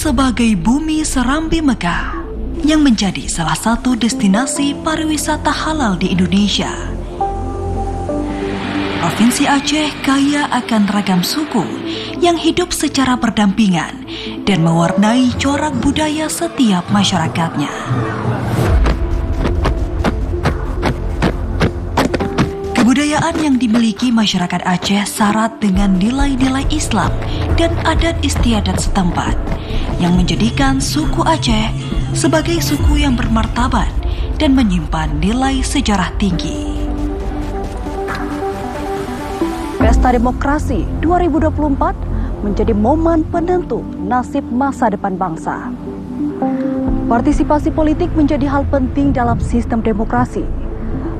Sebagai bumi Serambi Mekah yang menjadi salah satu destinasi pariwisata halal di Indonesia. Provinsi Aceh kaya akan ragam suku yang hidup secara berdampingan dan mewarnai corak budaya setiap masyarakatnya. Kebudayaan yang dimiliki masyarakat Aceh syarat dengan nilai-nilai Islam dan adat istiadat setempat yang menjadikan suku Aceh sebagai suku yang bermartabat dan menyimpan nilai sejarah tinggi. Pesta Demokrasi 2024 menjadi momen penentu nasib masa depan bangsa. Partisipasi politik menjadi hal penting dalam sistem demokrasi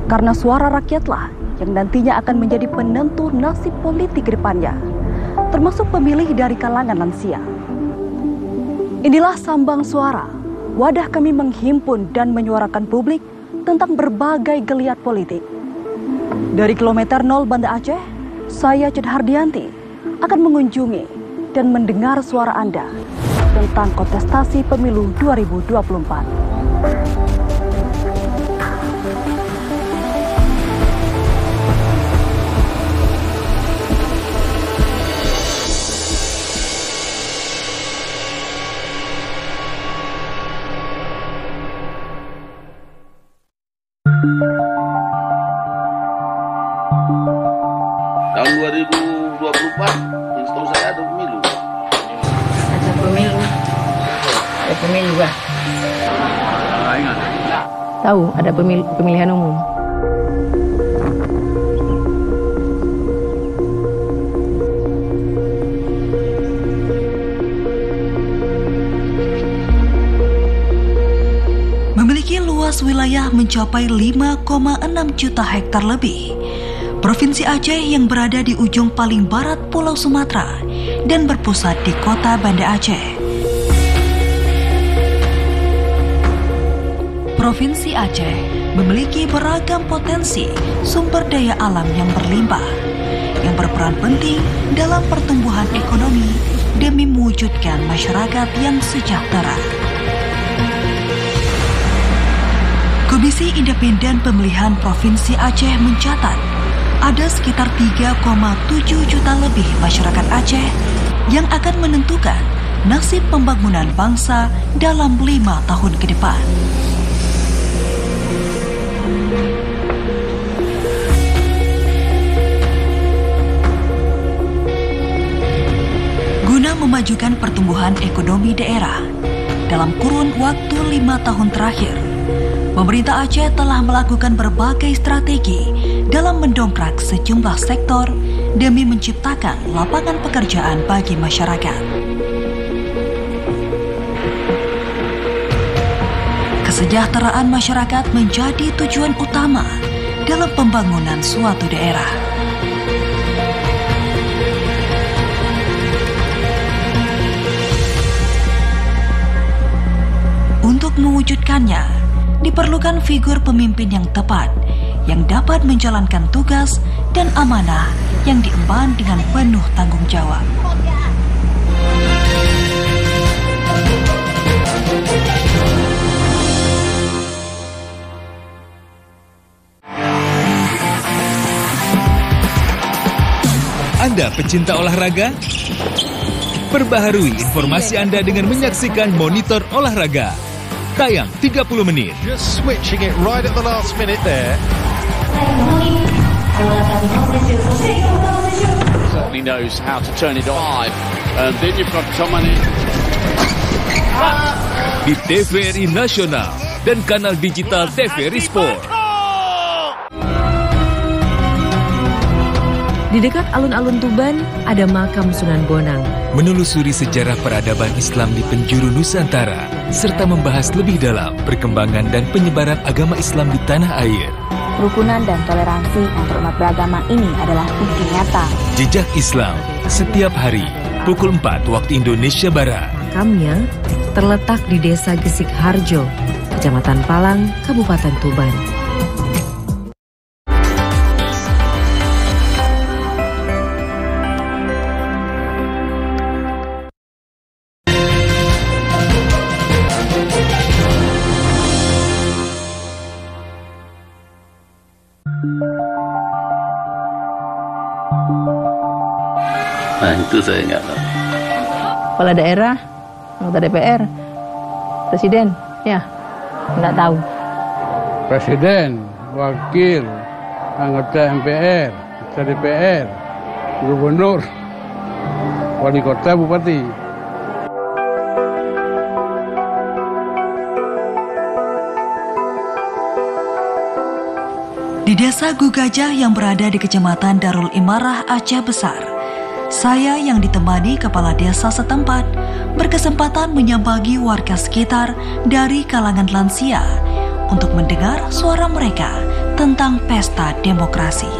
karena suara rakyatlah yang nantinya akan menjadi penentu nasib politik ke depannya, termasuk pemilih dari kalangan lansia. Inilah sambang suara, wadah kami menghimpun dan menyuarakan publik tentang berbagai geliat politik. Dari kilometer 0 Banda Aceh, saya Ced Hardianti akan mengunjungi dan mendengar suara Anda tentang kontestasi pemilu 2024. Tahu ada pemil pemilihan umum. Memiliki luas wilayah mencapai 5,6 juta hektar lebih. Provinsi Aceh yang berada di ujung paling barat Pulau Sumatera dan berpusat di kota Banda Aceh. Provinsi Aceh memiliki beragam potensi sumber daya alam yang berlimpah yang berperan penting dalam pertumbuhan ekonomi demi mewujudkan masyarakat yang sejahtera. Komisi Independen Pemilihan Provinsi Aceh mencatat ada sekitar 3,7 juta lebih masyarakat Aceh yang akan menentukan nasib pembangunan bangsa dalam lima tahun ke depan. Memajukan pertumbuhan ekonomi daerah dalam kurun waktu lima tahun terakhir, pemerintah Aceh telah melakukan berbagai strategi dalam mendongkrak sejumlah sektor demi menciptakan lapangan pekerjaan bagi masyarakat. Kesejahteraan masyarakat menjadi tujuan utama dalam pembangunan suatu daerah. Untuk mewujudkannya, diperlukan figur pemimpin yang tepat yang dapat menjalankan tugas dan amanah yang diemban dengan penuh tanggung jawab. Anda pecinta olahraga? Perbaharui informasi Anda dengan menyaksikan Monitor Olahraga. Tayang 30 menit. Just switching it right at the last minute there. Certainly knows how to turn it on. And then you've got in. Di TVRI Nasional dan kanal digital TVRI Sport. Di dekat alun-alun Tuban ada makam Sunan Bonang. Menelusuri sejarah peradaban Islam di penjuru Nusantara serta membahas lebih dalam perkembangan dan penyebaran agama Islam di tanah air. Kerukunan dan toleransi antar umat beragama ini adalah bukti nyata. Jejak Islam setiap hari pukul 4 waktu Indonesia Barat. Makamnya terletak di Desa Gesik Harjo, Kecamatan Palang, Kabupaten Tuban. Saya nggak tahu. Kepala daerah, anggota DPR, presiden, ya, nggak tahu. Presiden, wakil, anggota MPR, anggota DPR, gubernur, wali kota, bupati. Di desa Gugajah yang berada di Kecamatan Darul Imarah Aceh Besar, saya yang ditemani kepala desa setempat berkesempatan menyambangi warga sekitar dari kalangan lansia untuk mendengar suara mereka tentang pesta demokrasi.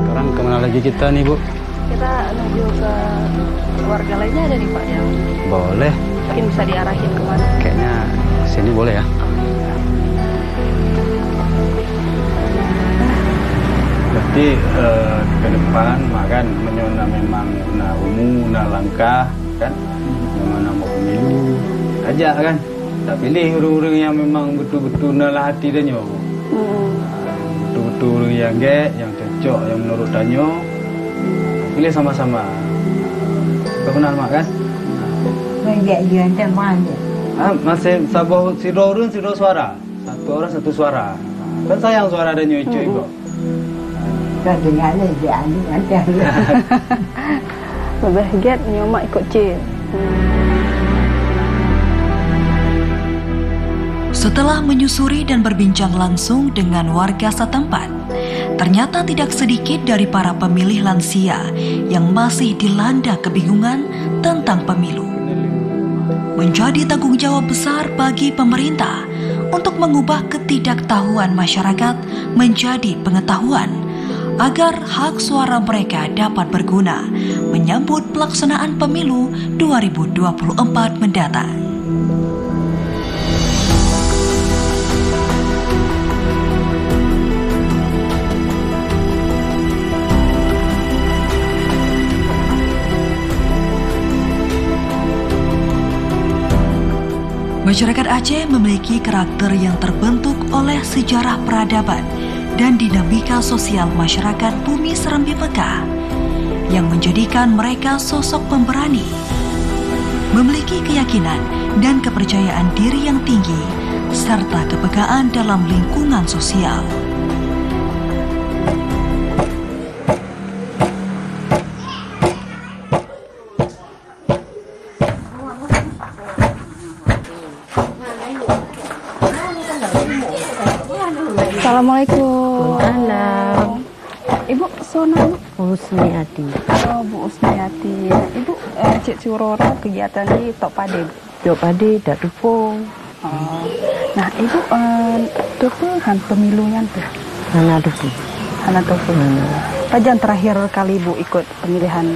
Sekarang ke mana lagi kita nih Bu? Kita menuju ke warga lainnya ada nih Pak yang Boleh, mungkin bisa diarahin ke mana. kayaknya sini boleh ya. Berarti eh, ke depan makan menyona memang na umu na langkah kan? Yang mana mau pemilu. Ajak kan? Tak pilih orang-orang yang memang betul-betul nalah hati dia nyo. Betul-betul yang gek yang cocok yang menurut danyo pilih sama-sama. Kau kenal mak kan? Menjadi jantan mana? ah masih sabah siro orang siro suara. Satu orang satu suara. Kan sayang suara danyo itu ibu Dengar ni dia ada. Lebih get nyomak ikut. Setelah menyusuri dan berbincang langsung dengan warga setempat, ternyata tidak sedikit dari para pemilih lansia yang masih dilanda kebingungan tentang pemilu. Menjadi tanggung jawab besar bagi pemerintah untuk mengubah ketidaktahuan masyarakat menjadi pengetahuan agar hak suara mereka dapat berguna menyambut pelaksanaan pemilu 2024 mendatang. Masyarakat Aceh memiliki karakter yang terbentuk oleh sejarah peradaban dan dinamika sosial masyarakat bumi Serambi Mekah yang menjadikan mereka sosok pemberani, memiliki keyakinan dan kepercayaan diri yang tinggi, serta kepekaan dalam lingkungan sosial. Assalamualaikum. Alam, Ibu Sona Bu? Husniati. Oh, Bu Usmiati. Ibu eh, Cik Suroro kegiatan di Tok Pade. Bu? Dok padi dak tupung. Oh. Nah, Ibu eh, apa han pemilunya tuh? Mana tupung? Hana Tofu. Kajian terakhir kali Ibu ikut pemilihan.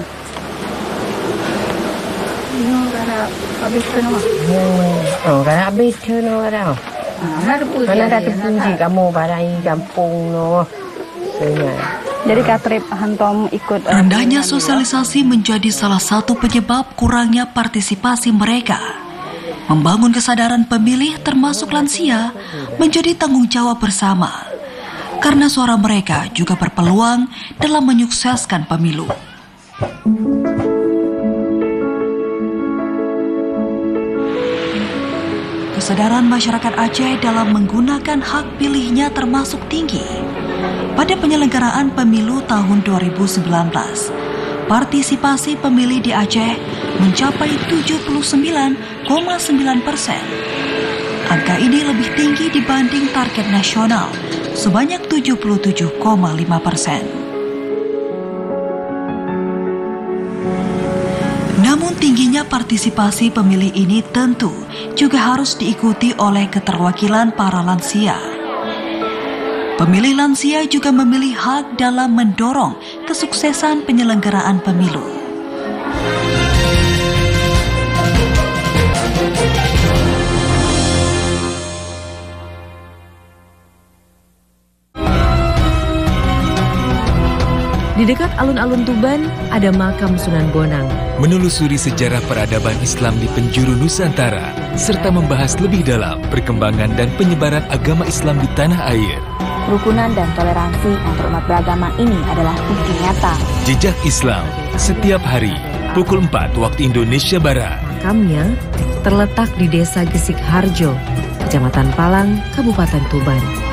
Ini ada habis itu nama. Oh, kan habis tu no ada. Mana ada tupung ji kamu barai kampung. Sungai. Jadi Katrip Hantom ikut eh, Rendahnya sosialisasi menjadi salah satu penyebab kurangnya partisipasi mereka. Membangun kesadaran pemilih termasuk lansia menjadi tanggung jawab bersama. Karena suara mereka juga berpeluang dalam menyukseskan pemilu. Kesadaran masyarakat Aceh dalam menggunakan hak pilihnya termasuk tinggi. Pada penyelenggaraan pemilu tahun 2019, partisipasi pemilih di Aceh mencapai 79,9 persen. Angka ini lebih tinggi dibanding target nasional sebanyak 77,5 persen. Namun tingginya partisipasi pemilih ini tentu juga harus diikuti oleh keterwakilan para lansia. Pemilih lansia juga memilih hak dalam mendorong kesuksesan penyelenggaraan pemilu. Di dekat alun-alun Tuban ada makam Sunan Bonang. Menelusuri sejarah peradaban Islam di penjuru Nusantara serta membahas lebih dalam perkembangan dan penyebaran agama Islam di tanah air. Kerukunan dan toleransi antar umat beragama ini adalah bukti nyata. Jejak Islam setiap hari pukul 4 waktu Indonesia Barat. Makamnya terletak di Desa Gesik Harjo, Kecamatan Palang, Kabupaten Tuban.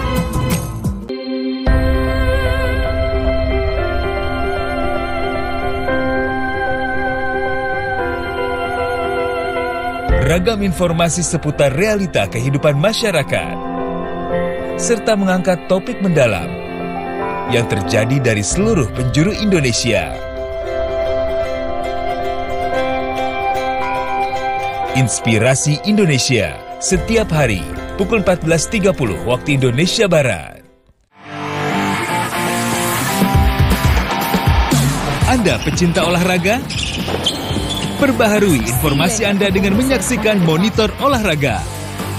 Ragam informasi seputar realita kehidupan masyarakat, serta mengangkat topik mendalam yang terjadi dari seluruh penjuru Indonesia. Inspirasi Indonesia setiap hari pukul 14.30 waktu Indonesia Barat. Anda pecinta olahraga? Perbaharui informasi Anda dengan menyaksikan Monitor Olahraga.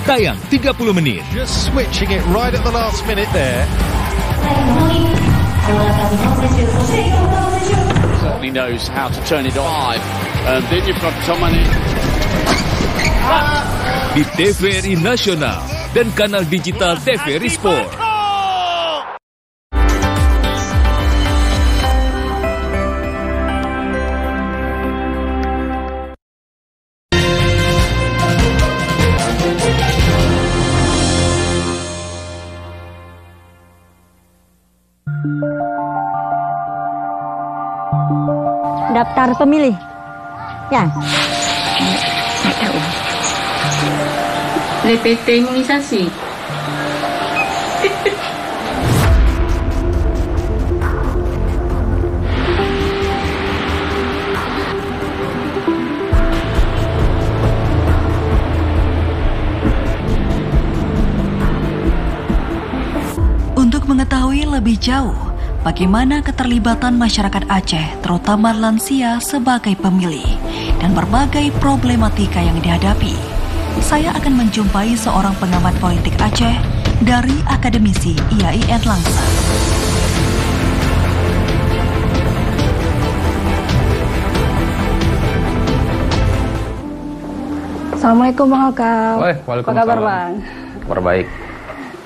Tayang 30 menit. Just switching it right at the last minute there. Certainly knows how to turn it on. And then you've got Tomani. Di TVRI Nasional dan kanal digital TVRI Sport. Daftar pemilih. Ya. DPT imunisasi. Untuk mengetahui lebih jauh bagaimana keterlibatan masyarakat Aceh, terutama lansia sebagai pemilih, dan berbagai problematika yang dihadapi, saya akan menjumpai seorang pengamat politik Aceh dari Akademisi IAIN Langsa. Assalamualaikum Bang Alkal. Waalaikumsalam. Apa kabar Bang? Kabar baik.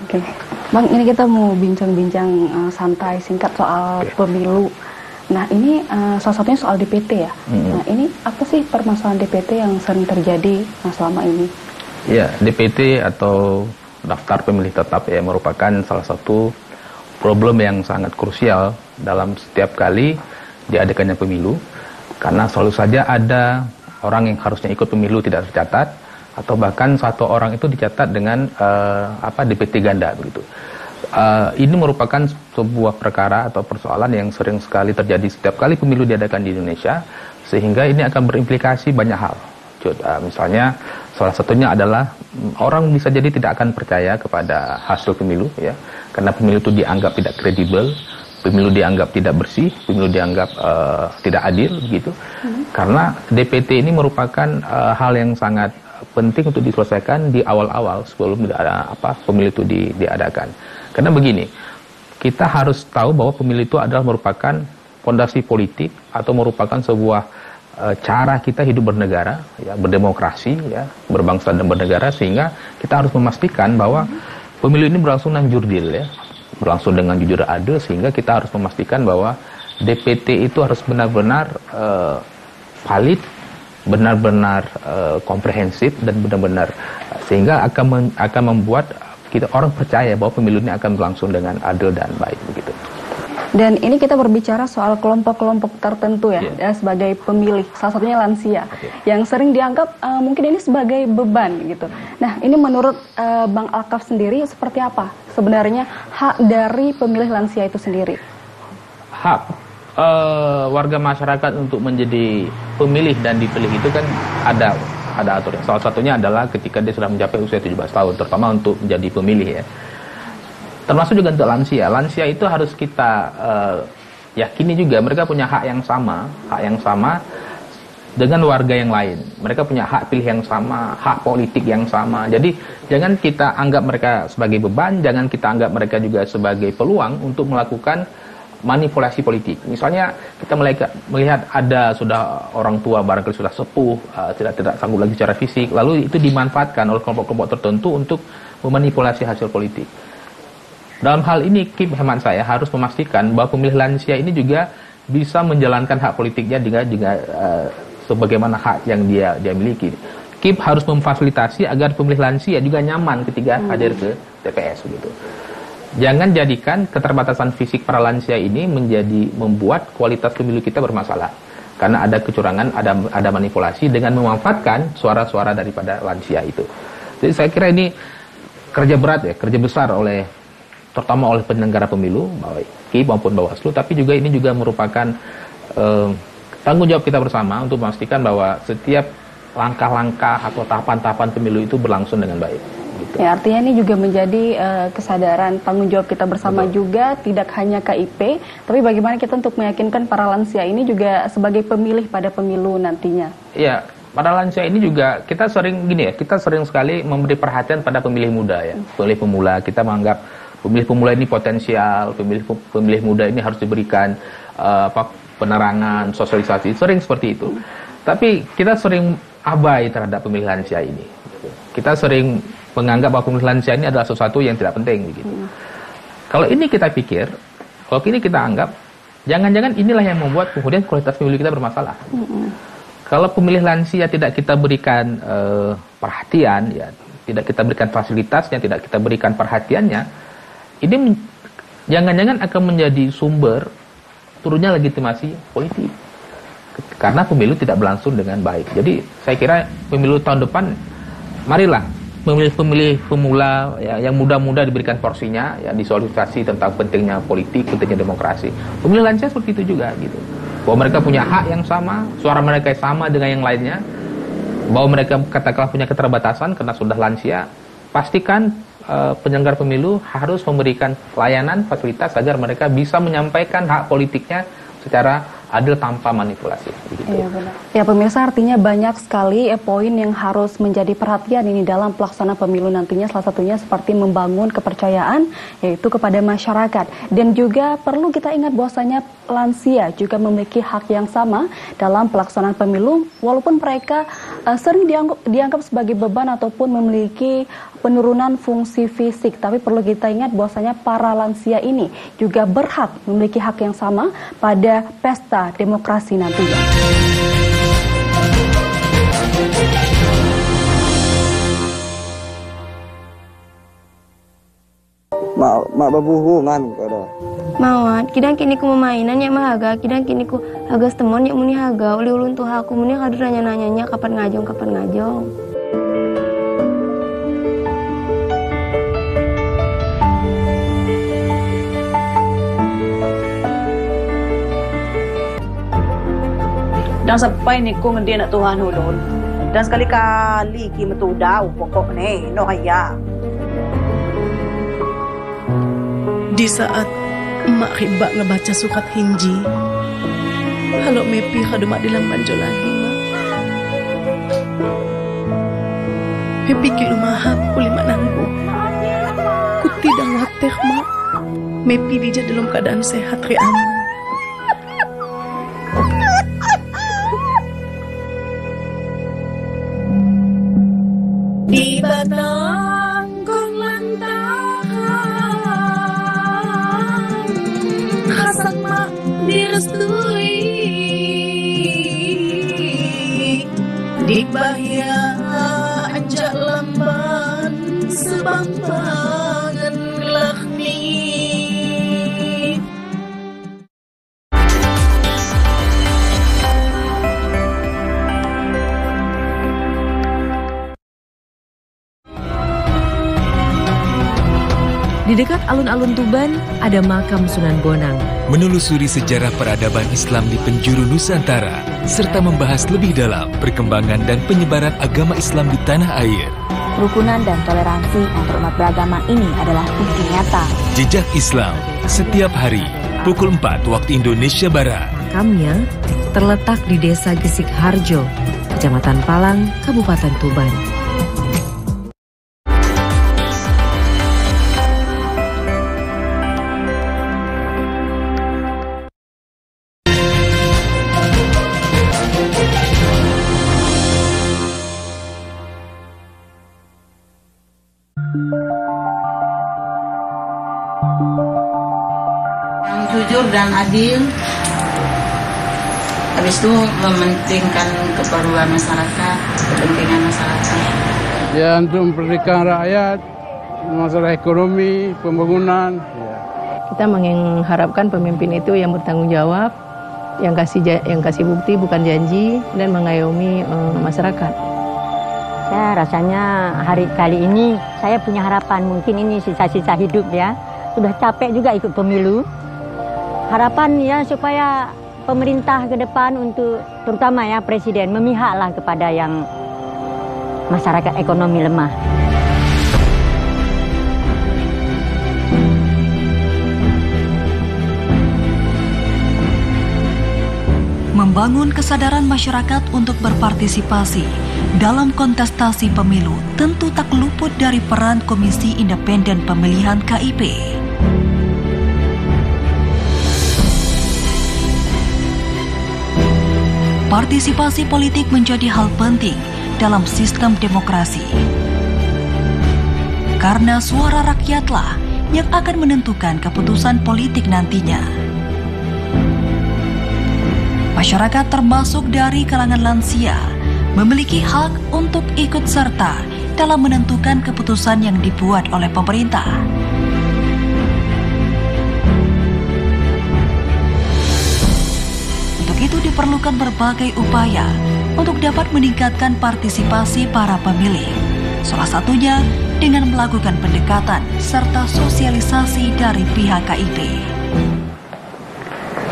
Oke. Bang, ini kita mau bincang-bincang uh, santai singkat soal Oke. pemilu. Nah, ini uh, salah satunya soal DPT ya. Mm-mm. Nah, ini apa sih permasalahan DPT yang sering terjadi uh, selama ini? Ya, DPT atau daftar pemilih tetap ya merupakan salah satu problem yang sangat krusial dalam setiap kali diadakannya pemilu karena selalu saja ada orang yang harusnya ikut pemilu tidak tercatat atau bahkan satu orang itu dicatat dengan eh, apa DPT ganda begitu. Eh, ini merupakan sebuah perkara atau persoalan yang sering sekali terjadi setiap kali pemilu diadakan di Indonesia sehingga ini akan berimplikasi banyak hal. Eh, misalnya salah satunya adalah mm, orang bisa jadi tidak akan percaya kepada hasil pemilu ya karena pemilu itu dianggap tidak kredibel, pemilu dianggap tidak bersih, pemilu dianggap eh, tidak adil begitu. Karena DPT ini merupakan eh, hal yang sangat penting untuk diselesaikan di awal-awal sebelum ada apa pemilu itu di- diadakan. Karena begini, kita harus tahu bahwa pemilu itu adalah merupakan fondasi politik atau merupakan sebuah eh, cara kita hidup bernegara, ya, berdemokrasi, ya, berbangsa dan bernegara sehingga kita harus memastikan bahwa pemilu ini berlangsung dengan jurdil ya, berlangsung dengan jujur adil sehingga kita harus memastikan bahwa DPT itu harus benar-benar eh, valid, benar-benar eh, komprehensif dan benar-benar eh, sehingga akan men- akan membuat kita orang percaya bahwa pemilu ini akan berlangsung dengan adil dan baik begitu. Dan ini kita berbicara soal kelompok-kelompok tertentu ya, Iya. ya, sebagai pemilih, salah satunya lansia, yang sering dianggap uh, mungkin ini sebagai beban gitu. Nah, ini menurut uh, Bang Alkaf sendiri seperti apa sebenarnya hak dari pemilih lansia itu sendiri? hak eh, warga masyarakat untuk menjadi pemilih dan dipilih itu kan ada ada aturan. Salah satunya adalah ketika dia sudah mencapai usia 17 tahun, terutama untuk menjadi pemilih ya. Termasuk juga untuk lansia. Lansia itu harus kita eh, yakini juga mereka punya hak yang sama, hak yang sama dengan warga yang lain. Mereka punya hak pilih yang sama, hak politik yang sama. Jadi jangan kita anggap mereka sebagai beban, jangan kita anggap mereka juga sebagai peluang untuk melakukan manipulasi politik. Misalnya kita melihat, melihat ada sudah orang tua barangkali sudah sepuh, uh, tidak tidak sanggup lagi secara fisik, lalu itu dimanfaatkan oleh kelompok-kelompok tertentu untuk memanipulasi hasil politik. Dalam hal ini, KIP hemat saya harus memastikan bahwa pemilih lansia ini juga bisa menjalankan hak politiknya juga juga uh, sebagaimana hak yang dia dia miliki. KIP harus memfasilitasi agar pemilih lansia juga nyaman ketika hmm. hadir ke TPS begitu. Jangan jadikan keterbatasan fisik para lansia ini menjadi membuat kualitas pemilu kita bermasalah. Karena ada kecurangan, ada ada manipulasi dengan memanfaatkan suara-suara daripada lansia itu. Jadi saya kira ini kerja berat ya, kerja besar oleh terutama oleh penyelenggara pemilu, baik maupun Bawaslu, tapi juga ini juga merupakan eh, tanggung jawab kita bersama untuk memastikan bahwa setiap langkah-langkah atau tahapan-tahapan pemilu itu berlangsung dengan baik. Gitu. Ya, artinya ini juga menjadi uh, kesadaran tanggung jawab kita bersama Betul. juga, tidak hanya KIP, tapi bagaimana kita untuk meyakinkan para lansia ini juga sebagai pemilih pada pemilu nantinya. Iya, para lansia ini juga kita sering gini ya, kita sering sekali memberi perhatian pada pemilih muda ya, pemilih pemula. Kita menganggap pemilih pemula ini potensial, pemilih pemilih muda ini harus diberikan uh, apa penerangan, sosialisasi, sering seperti itu. Tapi kita sering abai terhadap pemilih lansia ini. Kita sering menganggap bahwa pemilih lansia ini adalah sesuatu yang tidak penting begitu. Hmm. Kalau ini kita pikir, kalau ini kita anggap, jangan-jangan inilah yang membuat kemudian kualitas pemilu kita bermasalah. Hmm. Kalau pemilih lansia tidak kita berikan uh, perhatian, ya tidak kita berikan fasilitasnya, tidak kita berikan perhatiannya, ini jangan-jangan akan menjadi sumber turunnya legitimasi politik karena pemilu tidak berlangsung dengan baik. Jadi saya kira pemilu tahun depan marilah pemilih-pemilih pemula ya, yang muda-muda diberikan porsinya ya disolidifikasi tentang pentingnya politik, pentingnya demokrasi. Pemilih lansia seperti itu juga gitu. Bahwa mereka punya hak yang sama, suara mereka sama dengan yang lainnya. Bahwa mereka katakanlah punya keterbatasan karena sudah lansia, pastikan uh, penyelenggara pemilu harus memberikan layanan fasilitas agar mereka bisa menyampaikan hak politiknya secara adil tanpa manipulasi. Iya benar. Ya pemirsa artinya banyak sekali eh, poin yang harus menjadi perhatian ini dalam pelaksanaan pemilu nantinya salah satunya seperti membangun kepercayaan yaitu kepada masyarakat dan juga perlu kita ingat bahwasanya lansia juga memiliki hak yang sama dalam pelaksanaan pemilu walaupun mereka uh, sering dianggap, dianggap sebagai beban ataupun memiliki penurunan fungsi fisik. Tapi perlu kita ingat bahwasanya para lansia ini juga berhak memiliki hak yang sama pada pesta demokrasi nantinya. Mak mak babu man kada. Mawat, kidang kini ku memainan ya mahaga, kidang kini ku hagas temon ya muni haga, uli ulun tuh aku muni kadu nanya nanyanya kapan ngajong kapan ngajong. Dan sampai ni kung hindi na Tuhan hulon. Dan sekali-kali ki daw pokok ni no haya. Di saat emak riba ngebaca sukat hinji, halo mepi kaduma dilang banjo lagi mak. Mepi kilumahap kulima nanggu. Kuti dan wateh mak. Mepi dija dalam keadaan sehat ri aman. Di batang lantahan. Hasan mak direstui Tuban ada makam Sunan Bonang. Menelusuri sejarah peradaban Islam di penjuru Nusantara, serta membahas lebih dalam perkembangan dan penyebaran agama Islam di tanah air. Kerukunan dan toleransi antarumat beragama ini adalah bukti nyata. Jejak Islam, setiap hari, pukul 4 waktu Indonesia Barat. Makamnya terletak di Desa Gesik Harjo, Kecamatan Palang, Kabupaten Tuban. Adil. Habis itu mementingkan keperluan masyarakat, kepentingan masyarakat. Ya untuk memerdekakan rakyat, masalah ekonomi, pembangunan. Kita mengharapkan pemimpin itu yang bertanggung jawab, yang kasih yang kasih bukti bukan janji dan mengayomi uh, masyarakat. Saya rasanya hari kali ini saya punya harapan mungkin ini sisa-sisa hidup ya. Sudah capek juga ikut pemilu. Harapan ya supaya pemerintah ke depan untuk terutama ya presiden memihaklah kepada yang masyarakat ekonomi lemah. Membangun kesadaran masyarakat untuk berpartisipasi dalam kontestasi pemilu tentu tak luput dari peran Komisi Independen Pemilihan KIP. Partisipasi politik menjadi hal penting dalam sistem demokrasi. Karena suara rakyatlah yang akan menentukan keputusan politik nantinya. Masyarakat termasuk dari kalangan lansia memiliki hak untuk ikut serta dalam menentukan keputusan yang dibuat oleh pemerintah. Itu diperlukan berbagai upaya untuk dapat meningkatkan partisipasi para pemilih. Salah satunya dengan melakukan pendekatan serta sosialisasi dari pihak KIP.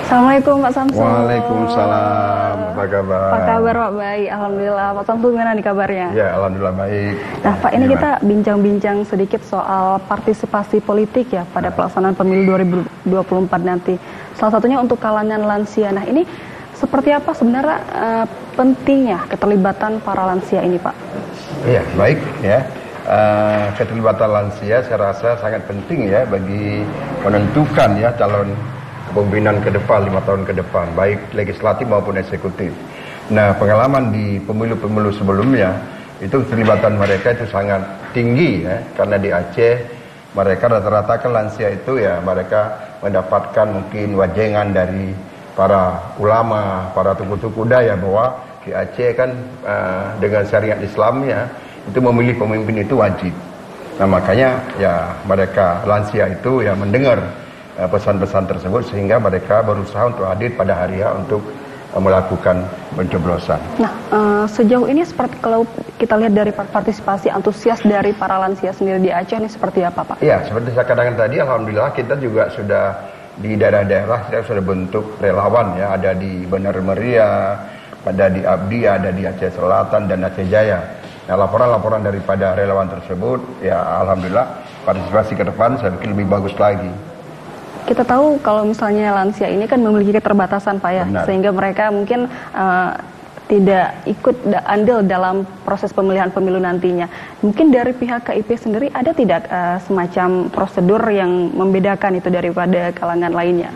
Assalamualaikum Pak Samsul. Waalaikumsalam. Apa kabar? Apa kabar Pak? Baik, Alhamdulillah. Pak Samsul gimana nih kabarnya? Ya, Alhamdulillah baik. Nah Pak, ini Gimana? kita bincang-bincang sedikit soal partisipasi politik ya pada pelaksanaan pemilu 2024 nanti. Salah satunya untuk kalangan lansia. Nah ini seperti apa sebenarnya eh, pentingnya keterlibatan para lansia ini Pak? Iya, baik ya. Eh, keterlibatan lansia saya rasa sangat penting ya bagi menentukan ya calon kepemimpinan ke depan lima tahun ke depan baik legislatif maupun eksekutif. Nah pengalaman di pemilu-pemilu sebelumnya itu keterlibatan mereka itu sangat tinggi ya karena di Aceh mereka rata-rata kan lansia itu ya mereka mendapatkan mungkin wajengan dari para ulama, para tuku-tuku daya bahwa di Aceh kan uh, dengan syariat Islamnya itu memilih pemimpin itu wajib. Nah makanya ya mereka lansia itu ya mendengar uh, pesan-pesan tersebut sehingga mereka berusaha untuk hadir pada hari H untuk uh, melakukan pencoblosan. Nah eh, sejauh ini seperti kalau kita lihat dari partisipasi antusias dari para lansia sendiri di Aceh ini seperti apa Pak? Ya seperti saya katakan tadi, alhamdulillah kita juga sudah di daerah-daerah kita sudah bentuk relawan ya ada di Benar Meriah, ada di Abdi, ada di Aceh Selatan dan Aceh Jaya. Nah laporan-laporan daripada relawan tersebut ya alhamdulillah partisipasi ke depan saya pikir lebih bagus lagi. Kita tahu kalau misalnya lansia ini kan memiliki keterbatasan Pak ya, Benar. sehingga mereka mungkin eh, tidak ikut da- andil dalam proses pemilihan pemilu nantinya. Mungkin dari pihak KIP sendiri ada tidak eh, semacam prosedur yang membedakan itu daripada kalangan lainnya?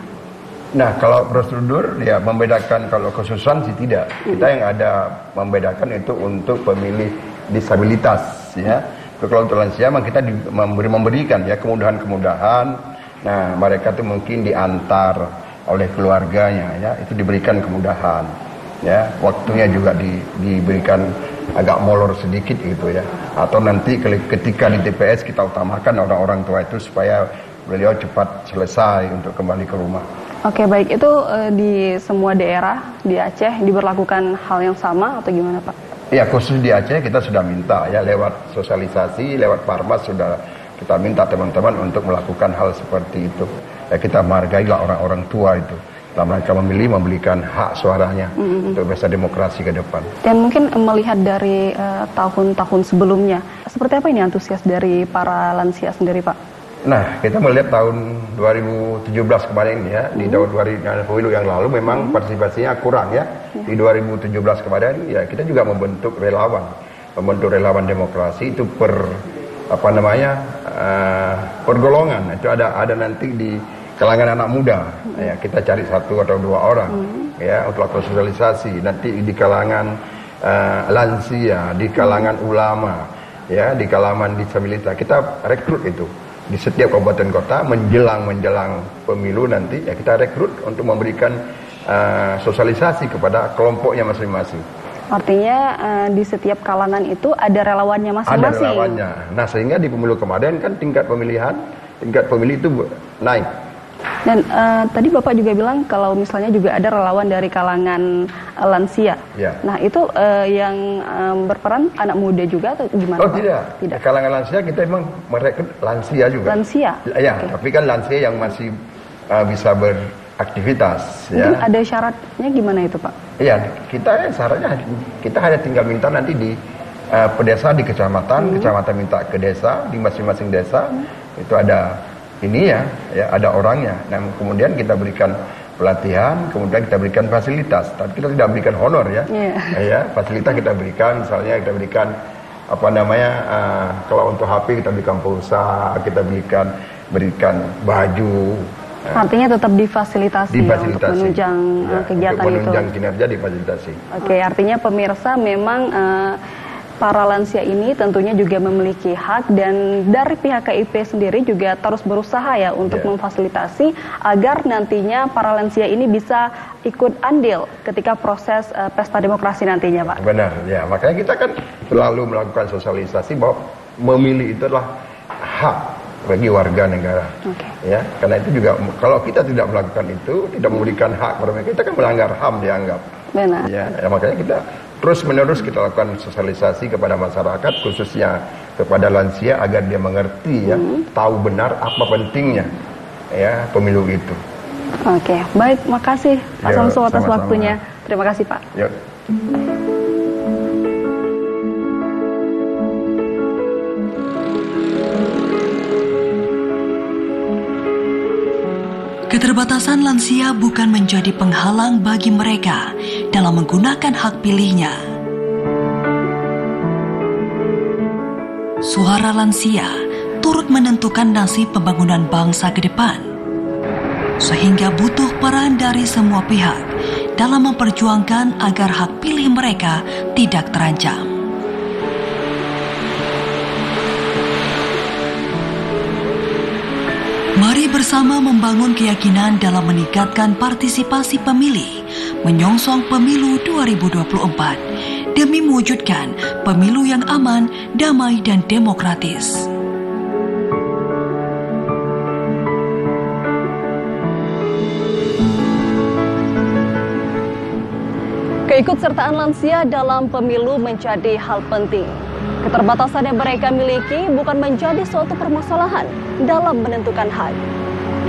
Nah, kalau prosedur ya membedakan kalau khususan sih tidak. Kita yang ada membedakan itu untuk pemilih disabilitas ya. Kalau untuk lansia memang kita memberi memberikan ya kemudahan-kemudahan. Nah, mereka tuh mungkin diantar oleh keluarganya ya, itu diberikan kemudahan. Ya, waktunya juga di, diberikan agak molor sedikit gitu ya. Atau nanti ketika di TPS kita utamakan orang-orang tua itu supaya beliau cepat selesai untuk kembali ke rumah. Oke baik, itu eh, di semua daerah di Aceh diberlakukan hal yang sama atau gimana Pak? Ya khusus di Aceh kita sudah minta ya lewat sosialisasi, lewat Parmas sudah kita minta teman-teman untuk melakukan hal seperti itu. Ya kita menghargailah orang-orang tua itu. Dalam mereka memilih memberikan hak suaranya Mhm. untuk bisa demokrasi ke depan. Dan mungkin eh, melihat dari eh, tahun-tahun sebelumnya, seperti apa ini antusias dari para lansia sendiri Pak? Nah, kita melihat tahun 2017 kemarin ya, di tahun 2000 pemilu yang lalu memang partisipasinya kurang ya. Di 2017 kemarin ya kita juga membentuk relawan, membentuk relawan demokrasi itu per apa namanya eh, per golongan. Itu ada ada nanti di kalangan anak muda. Ya, kita cari satu atau dua orang ya untuk lakukan sosialisasi. Nanti di kalangan eh, lansia, di kalangan ulama, ya di kalangan disabilitas kita rekrut itu di setiap kabupaten kota menjelang menjelang pemilu nanti ya kita rekrut untuk memberikan uh, sosialisasi kepada kelompoknya masing-masing. Artinya uh, di setiap kalangan itu ada relawannya masing-masing. Ada relawannya. Nah sehingga di pemilu kemarin kan tingkat pemilihan, tingkat pemilih itu naik. Dan uh, tadi Bapak juga bilang kalau misalnya juga ada relawan dari kalangan uh, lansia. Ya. Nah itu uh, yang um, berperan anak muda juga atau gimana? Oh Pak? tidak. Tidak. Di kalangan lansia kita memang merekrut lansia juga. Lansia. Ya, Oke. tapi kan lansia yang masih uh, bisa beraktivitas. Mungkin ya. ada syaratnya gimana itu Pak? Iya, kita ya syaratnya kita hanya tinggal minta nanti di uh, pedesa di kecamatan, kecamatan minta ke desa di masing-masing desa itu ada ini ya, ya ada orangnya. Nah kemudian kita berikan pelatihan, kemudian kita berikan fasilitas. Tapi kita tidak berikan honor ya, Iya. ya fasilitas kita berikan, misalnya kita berikan apa namanya uh, kalau untuk HP kita berikan pulsa, kita berikan berikan baju. Nah, Artinya tetap difasilitasi, ya, untuk difasilitasi. menunjang Ya, uh, kegiatan untuk itu. menunjang kinerja difasilitasi. Oke, artinya pemirsa memang eh, para lansia ini tentunya juga memiliki hak dan dari pihak KIP sendiri juga terus berusaha ya untuk Ya. memfasilitasi agar nantinya para lansia ini bisa ikut andil ketika proses eh, pesta demokrasi nantinya, Pak. Benar, ya. Makanya kita kan selalu melakukan sosialisasi bahwa memilih itu adalah hak bagi warga negara. Ya, karena itu juga kalau kita tidak melakukan itu, tidak memberikan hak kepada mereka, kita kan melanggar HAM dianggap. Benar. Ya, ya makanya kita terus menerus kita lakukan sosialisasi kepada masyarakat khususnya kepada lansia agar dia mengerti ya, tahu benar apa pentingnya ya pemilu itu. Oke, baik, makasih Pak Ya, Samsu atas sama-sama. waktunya. Terima kasih, Pak. Yuk. Keterbatasan lansia bukan menjadi penghalang bagi mereka dalam menggunakan hak pilihnya. Suara lansia turut menentukan nasib pembangunan bangsa ke depan. Sehingga butuh peran dari semua pihak dalam memperjuangkan agar hak pilih mereka tidak terancam. Mari bersama membangun keyakinan dalam meningkatkan partisipasi pemilih, menyongsong pemilu 2024 demi mewujudkan pemilu yang aman, damai, dan demokratis. Keikutsertaan lansia dalam pemilu menjadi hal penting. Keterbatasan yang mereka miliki bukan menjadi suatu permasalahan dalam menentukan hak.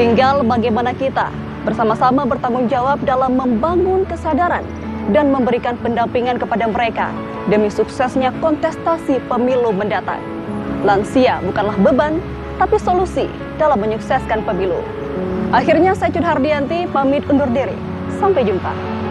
Tinggal bagaimana kita bersama-sama bertanggung jawab dalam membangun kesadaran dan memberikan pendampingan kepada mereka demi suksesnya kontestasi pemilu mendatang. Lansia bukanlah beban, tapi solusi dalam menyukseskan pemilu. Akhirnya saya Cud Hardianti pamit undur diri. Sampai jumpa.